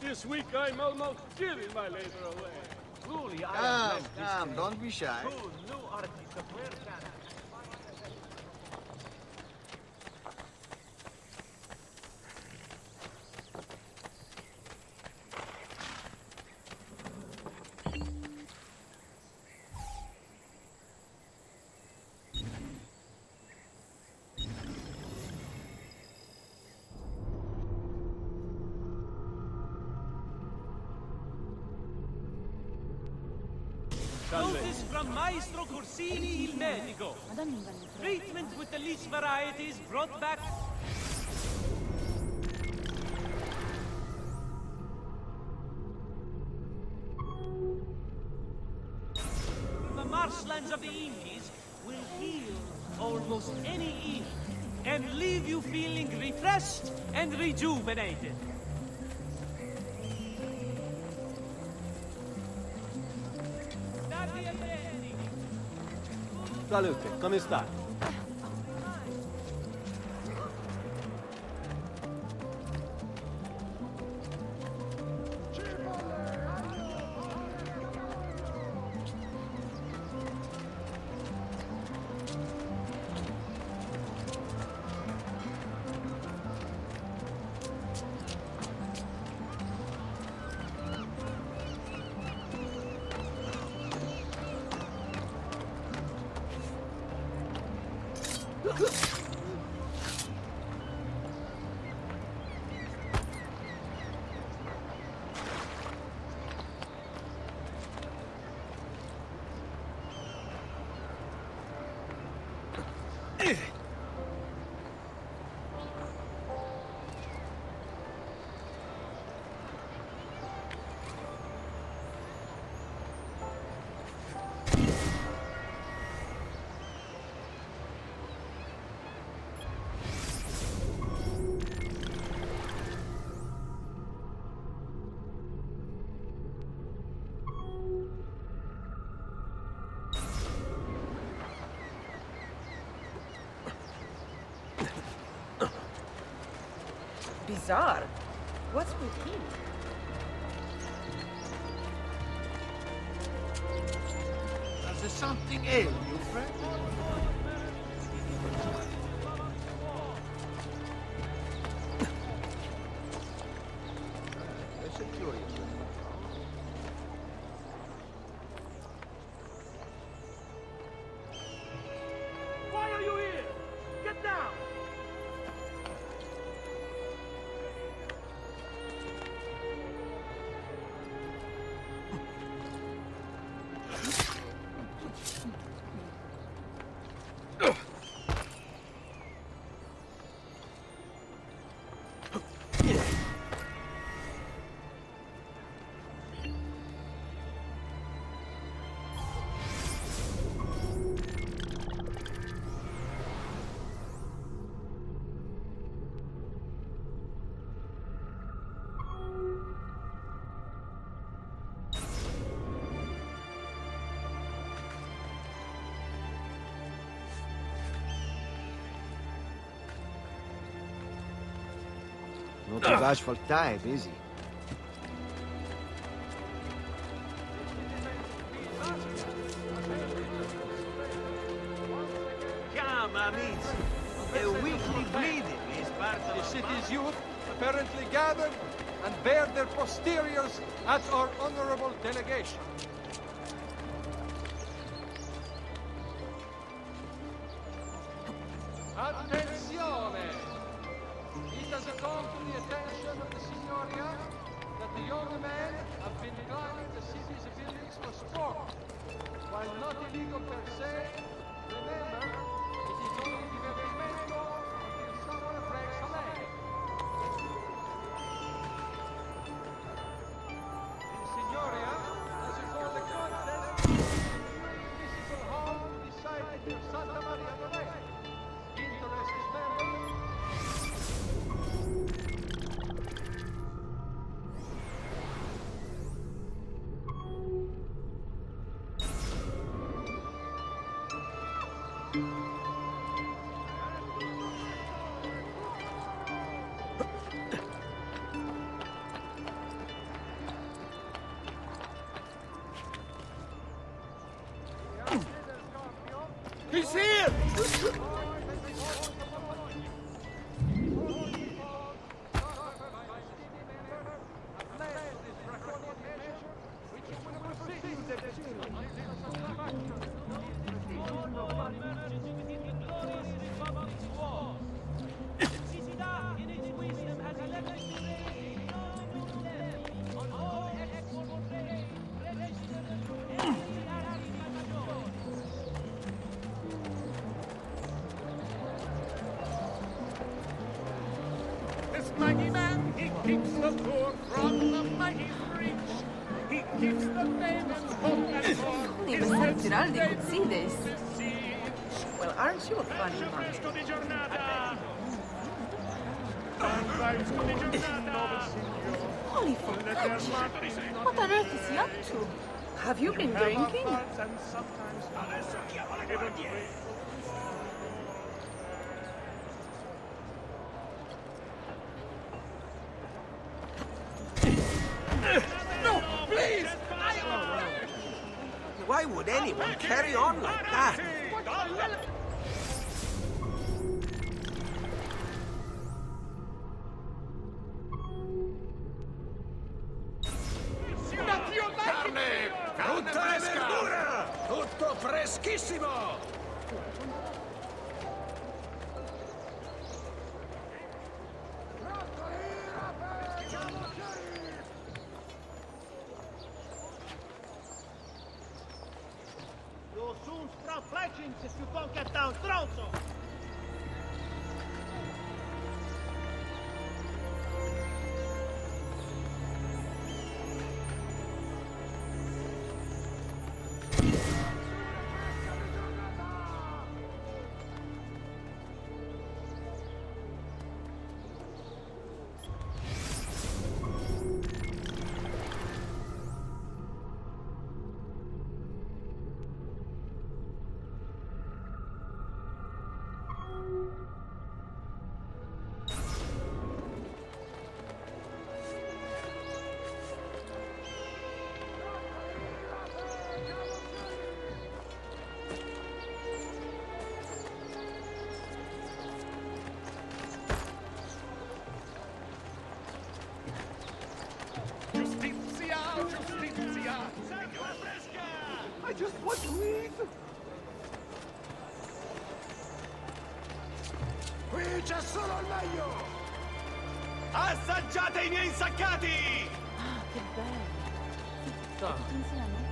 This week I'm almost giving my labor away. Truly, I ah, am Come, blessed come, don't be shy. From Maestro Corsini il medico. Treatment with the least varieties brought back The marshlands of the Indies will heal almost any ill and leave you feeling refreshed and rejuvenated. Salute, come? What's with him? Does there something ail you, friend? That's curious Not a bashful type, is he? Come, amici. A weekly bleeding is part of The city's youth apparently gathered and bear their posteriors at our honorable delegation. Illegal per se, keeps the poor from the mighty breach. He keeps the home and poor. Deve essere Giraldi Cuzides. Besiege. Well, aren't you a funny man? Fresco di giornata. Fresco di giornata. Holy! What on earth is he up to? Have you been drinking? Why would anyone carry on like that? Sprout fletchings if you just want to eat! Qui c'è solo il meglio! Assaggiate i miei insaccati! Ah, che bello! Tutti insieme?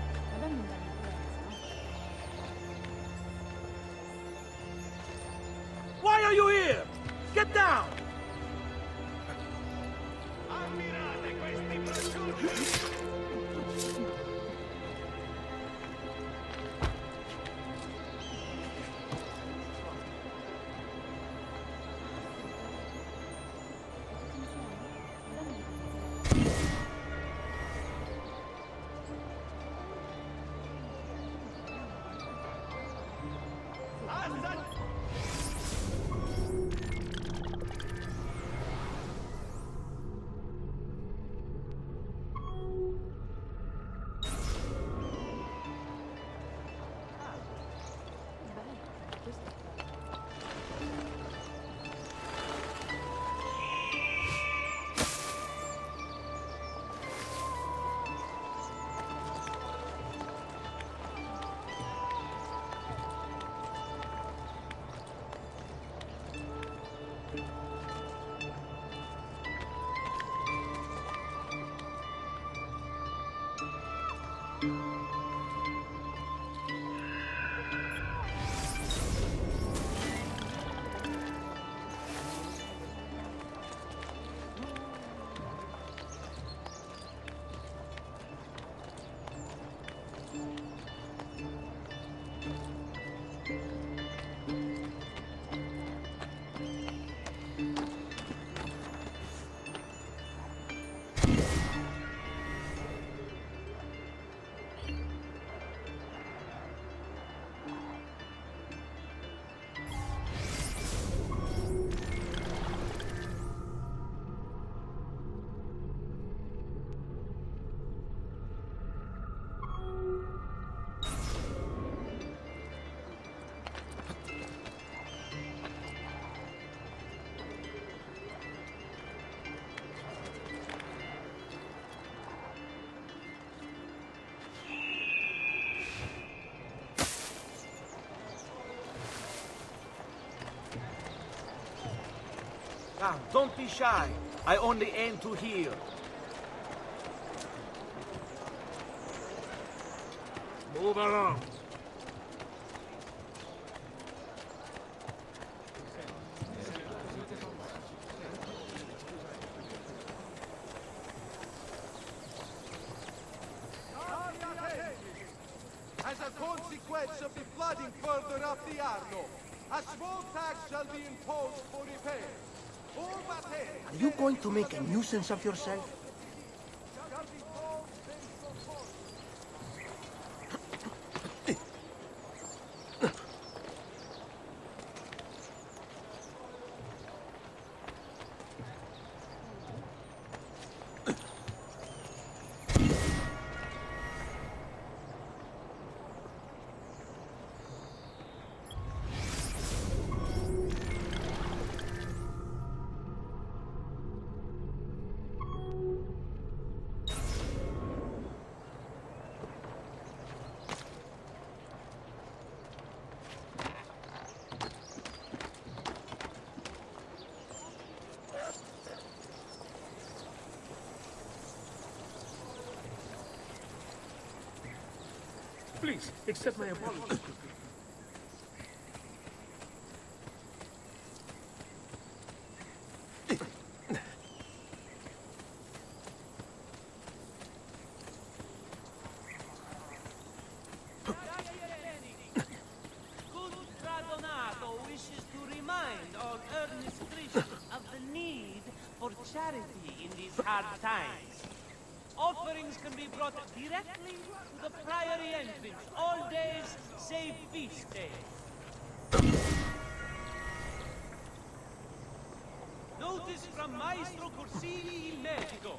Come, don't be shy. I only aim to heal. Move along. As a consequence of the flooding further up the Arno, a small tax shall be imposed for repair. Are you going to make a nuisance of yourself? Please, accept my apologies. Good Dragonato wishes to remind all earnest Christians of the need for charity in these hard times. Offerings can be brought directly priory entrance all days save feast days. Notice from Maestro Corsini il medico.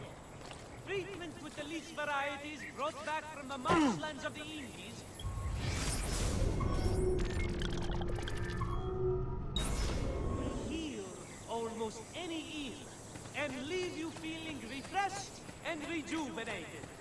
Treatment with the least varieties brought back from the marshlands of the Indies will heal almost any ill and leave you feeling refreshed and rejuvenated.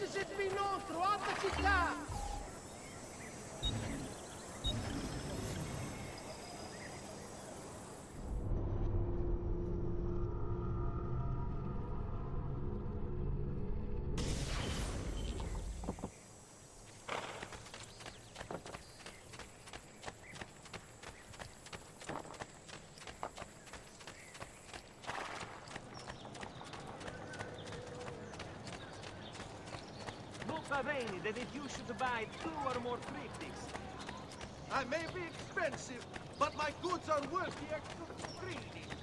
Lasciatemi in nostro, abbaci! Paveni that if you should buy two or more triptychs, I may be expensive, but my goods are worth the extra greedy.